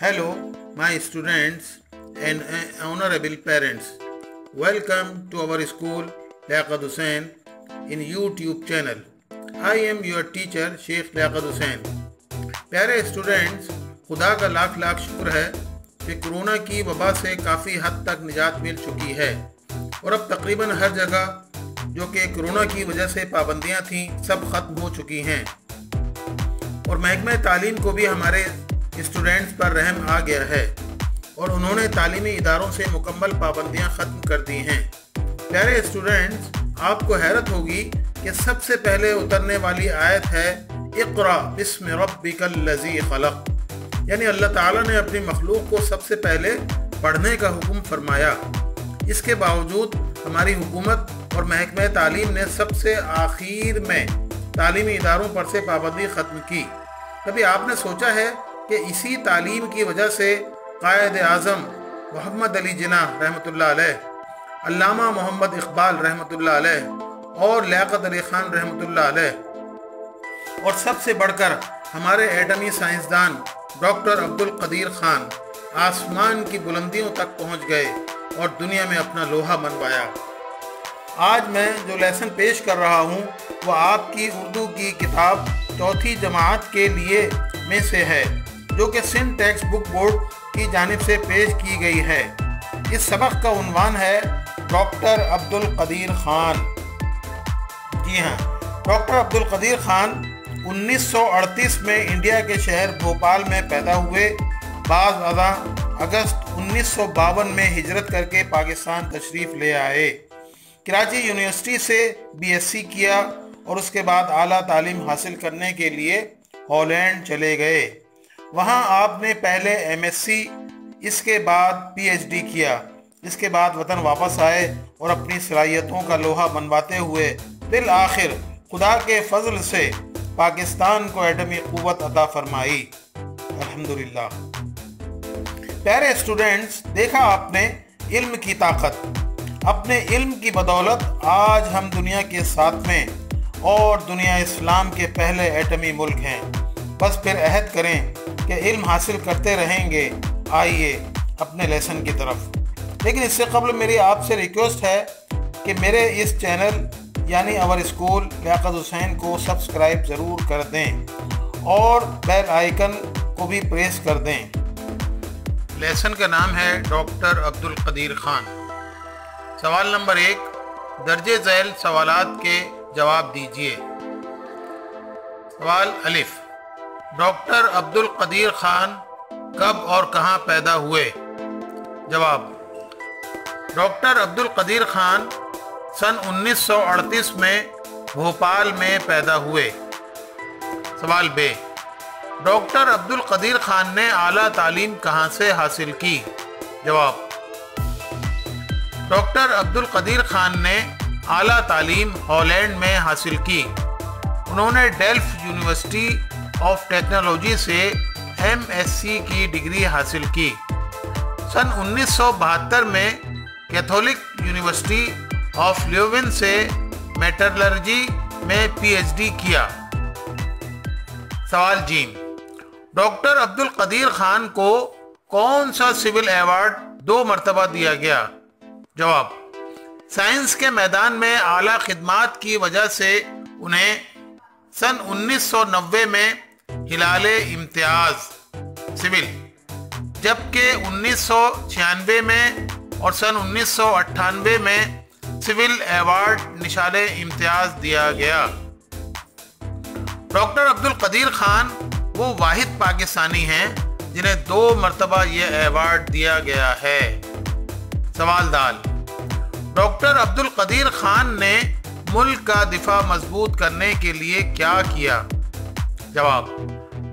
Hello my students and honorable parents Welcome to our school Laqad Hussain in YouTube channel I am your teacher Sheikh Laqad Hussain Para students खुदा का लाख लाख शुक्र है कि corona की वबा से काफ़ी हद तक निजात मिल चुकी है। और अब तकरीबन हर जगह, जो कि कोरोना की वजह से पाबंदियाँ थीं, सब ख़त्म हो चुकी हैं। और महकमा तालीम को भी हमारे स्टूडेंट्स पर रहम आ गया है। और उन्होंने तालीमी इदारों से मुकम्मल पाबंदियाँ ख़त्म कर दी हैं। प्यारे स्टूडेंट्स, आपको हैरत होगी कि सबसे पहले उतरने वाली आयत है, इकरा बिस्म रब्बिकल लजी खलक। यानी अल्लाह ताला ने अपनी मखलूक को सबसे पहले पढ़ने का हुक्म फरमाया। इसके बावजूद हमारी हुकूमत और महकमा तालीम ने सबसे आखिर में तालीमी इदारों पर से पाबंदी ख़त्म की। कभी आपने सोचा है कि इसी तालीम की वजह से कायद आज़म मोहम्मद अली जिना रहमत मोहम्मद इकबाल रहमत और लियाकत अली ख़ान रहमत और सबसे बढ़कर हमारे एटमी साइंसदान डॉक्टर अब्दुल कदीर खान आसमान की बुलंदियों तक पहुँच गए और दुनिया में अपना लोहा मनवाया आज मैं जो लेसन पेश कर रहा हूँ, वो आपकी उर्दू की किताब चौथी जमात के लिए में से है, जो कि सिंध टेक्स्ट बुक बोर्ड की जानब से पेश की गई है। इस सबक का उनवान है डॉक्टर अब्दुल कदीर खान। जी हाँ डॉक्टर अब्दुल कदीर खान 1938 में इंडिया के शहर भोपाल में पैदा हुए बाज अदा अगस्त उन्नीस सौ बावन में हिजरत करके पाकिस्तान तशरीफ़ ले आए। कराची यूनिवर्सिटी से बीएससी किया और उसके बाद आला तालीम हासिल करने के लिए हॉलैंड चले गए। वहाँ आपने पहले एमएससी इसके बाद पीएचडी किया। इसके बाद वतन वापस आए और अपनी सलाहियतों का लोहा बनवाते हुए दिल आखिर खुदा के फजल से पाकिस्तान को एटमी कुत अदा फरमाई। अल्हम्दुलिल्लाह। प्यारे स्टूडेंट्स, देखा आपने इल्म की ताकत। अपने इल्म की बदौलत आज हम दुनिया के साथ में और दुनिया इस्लाम के पहले एटमी मुल्क हैं। बस फिर अहद करें कि इल्म हासिल करते रहेंगे। आइए अपने लेसन की तरफ़। लेकिन इससे कबल मेरी आपसे रिक्वेस्ट है कि मेरे इस चैनल यानी अवर स्कूल लियाकत हुसैन को सब्सक्राइब ज़रूर कर दें और बेल आइकन को भी प्रेस कर दें। लेसन का नाम है डॉक्टर अब्दुल कदीर खान। सवाल नंबर एक, दर्जे झैल सवाल के जवाब दीजिए। सवाल अलिफ, डॉक्टर अब्दुल कदीर खान कब और कहाँ पैदा हुए? जवाब, डॉक्टर अब्दुल कदीर खान सन 1938 में भोपाल में पैदा हुए। सवाल बे, डॉक्टर अब्दुल कदीर खान ने आला तालीम कहाँ से हासिल की? जवाब, डॉक्टर अब्दुल कदीर खान ने आला तालीम हॉलैंड में हासिल की। उन्होंने डेल्फ यूनिवर्सिटी ऑफ़ टेक्नोलॉजी से एमएससी की डिग्री हासिल की। सन उन्नीस सौ बहत्तर में कैथोलिक यूनिवर्सिटी ऑफ़ ल्यूविन से मेटरलर्जी में पीएचडी किया। सवाल जीन, डॉक्टर अब्दुल कदीर खान को कौन सा सिविल अवार्ड दो मरतबा दिया गया? जवाब, साइंस के मैदान में आला खिदमात की वजह से उन्हें सन 1990 में हिलाल इम्तियाज़ सिविल, जबकि उन्नीस सौ छियानबे में और सन उन्नीस सौ अट्ठानबे में सिविल अवार्ड निशान इम्तियाज़ दिया गया। डॉक्टर अब्दुल कदीर खान, वो वाहिद पाकिस्तानी हैं, जिन्हें दो मरतबा ये अवार्ड दिया गया है। सवाल दाल। डॉक्टर अब्दुल कदीर खान ने मुल्क का दिफा मज़बूत करने के लिए क्या किया? जवाब,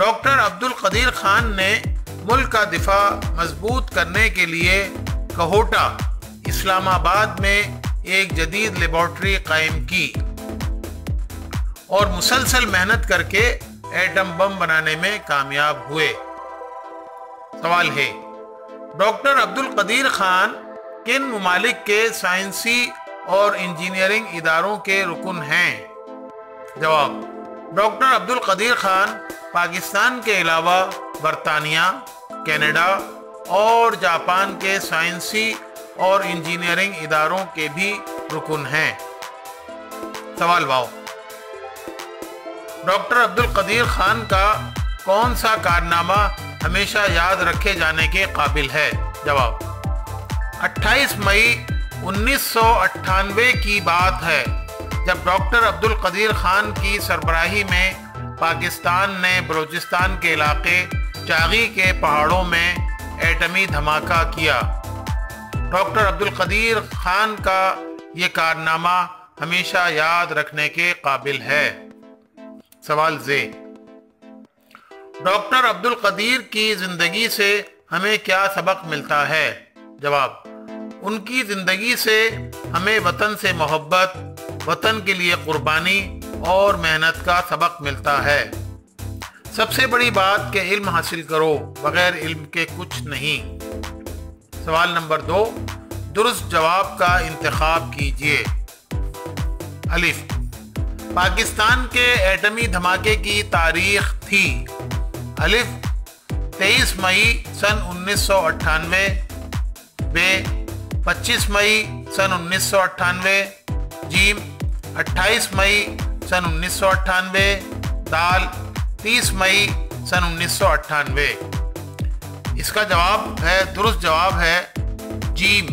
डॉक्टर अब्दुल कदीर खान ने मुल्क का दिफा मज़बूत करने के लिए कहोटा, इस्लामाबाद में एक जदीद लेबॉर्ट्री कायम की और मुसलसल मेहनत करके एटम बम बनाने में कामयाब हुए। सवाल है, डॉक्टर अब्दुल कदीर खान किन ममालिक के साइंसी और इंजीनियरिंग इदारों के रुकन हैं? जवाब, डॉक्टर अब्दुल कदीर खान पाकिस्तान के अलावा बरतानिया, कनाडा और जापान के साइंसी और इंजीनियरिंग इदारों के भी रुकन हैं। सवाल वाओ। डॉक्टर अब्दुल कदीर खान का कौन सा कारनामा हमेशा याद रखे जाने के काबिल है? जवाब 28 मई उन्नीस सौ अट्ठानवे की बात है, जब डॉक्टर अब्दुल कदीर खान की सरबराही में पाकिस्तान ने बलूचिस्तान के इलाके चागी के पहाड़ों में एटमी धमाका किया। डॉक्टर अब्दुल कदीर खान का ये कारनामा हमेशा याद रखने के काबिल है। सवाल जे, डॉक्टर अब्दुल कदीर की ज़िंदगी से हमें क्या सबक मिलता है? जवाब, उनकी ज़िंदगी से हमें वतन से मोहब्बत, वतन के लिए कुर्बानी और मेहनत का सबक मिलता है। सबसे बड़ी बात के इल्म हासिल करो, बगैर इल्म के कुछ नहीं। सवाल नंबर दो, दुरुस्त जवाब का इंतखब कीजिए। अलिफ, पाकिस्तान के एटमी धमाके की तारीख थी। अलिफ 23 मई सन उन्नीस सौ अट्ठानवे, बे 25 मई सन उन्नीस सौ अट्ठानवे, जीम 28 मई सन उन्नीस सौ अट्ठानवे, दाल 30 मई सन उन्नीस सौ अट्ठानवे। इसका जवाब है, दुरुस्त जवाब है जीम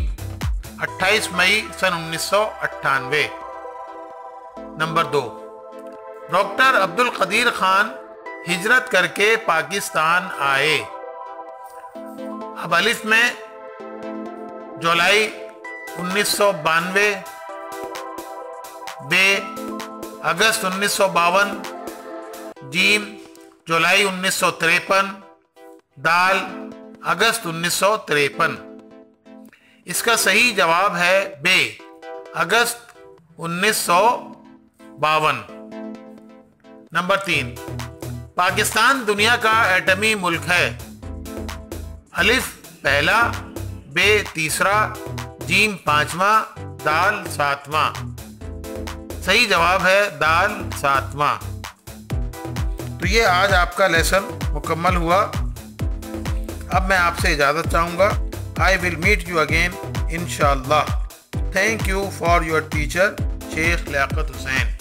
28 मई सन उन्नीस सौ अट्ठानवे। नंबर दो, डॉक्टर अब्दुल कदीर खान हिजरत करके पाकिस्तान आए। अब अलिफ में, जुलाई उन्नीस सौ बानवे, बे अगस्त उन्नीस सौ बावन, जीम, जुलाई उन्नीस सौ तिरपन, दाल अगस्त उन्नीस सौ तिरपन। इसका सही जवाब है बे, अगस्त उन्नीस सौ बावन। नंबर तीन, पाकिस्तान दुनिया का एटमी मुल्क है। अलिफ पहला, बे तीसरा जीम पांचवा, दाल सातवां। सही जवाब है दाल सातवां। तो ये आज आपका लेसन मुकम्मल हुआ। अब मैं आपसे इजाज़त चाहूँगा। I will meet you again in thank you for your teacher Sheikh Liyat Hussain